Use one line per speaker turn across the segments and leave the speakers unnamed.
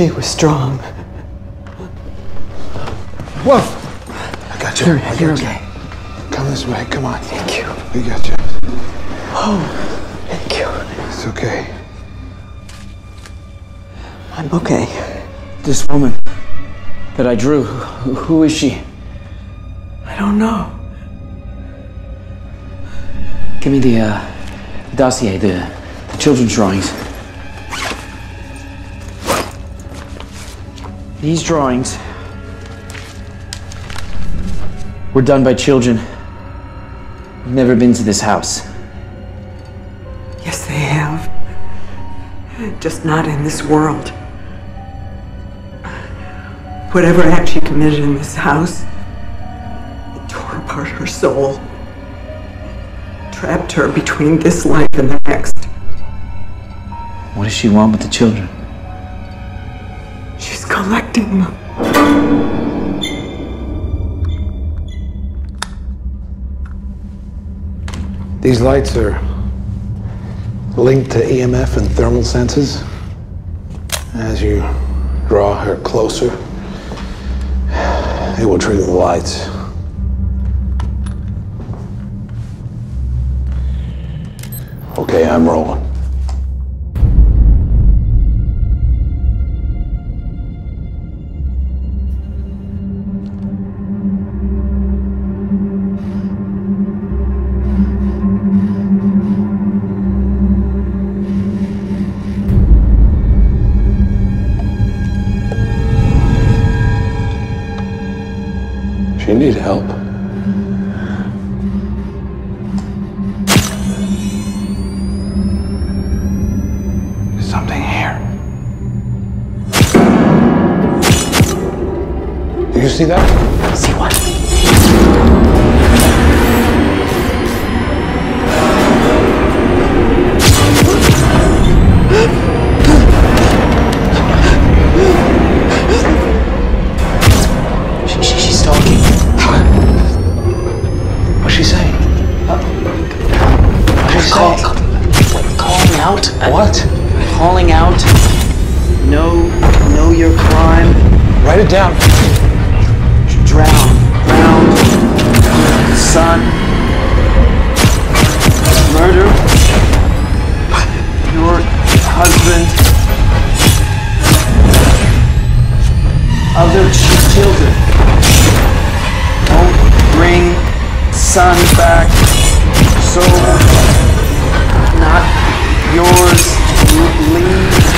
She was strong.
Whoa! I got you.
You're,
I got
you're
you.
okay.
Come this way. Come on.
Thank you.
We got you.
Oh, thank you.
It's okay.
I'm okay.
This woman that I drew, who, who is she?
I don't know.
Give me the uh, dossier, the, the children's drawings. These drawings were done by children who've never been to this house.
Yes, they have. Just not in this world. Whatever act she committed in this house, it tore apart her soul. Trapped her between this life and the next.
What does she want with the children?
These lights are linked to EMF and thermal senses. As you draw her closer, it will trigger the lights. Okay, I'm rolling. She need help. There's something here. Do you see that?
See what? She's call, calling out.
What?
Calling out. Know, know your crime.
Write it down.
Drown, drown, son, murder, your husband, other children. Don't bring son back. So not yours. Leave.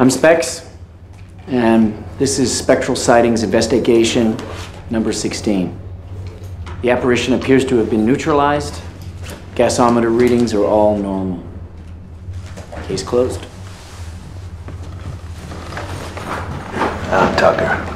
I'm Specs, and this is Spectral Sightings Investigation number 16. The apparition appears to have been neutralized. Gaussmeter readings are all normal. Case closed. I'm Tucker.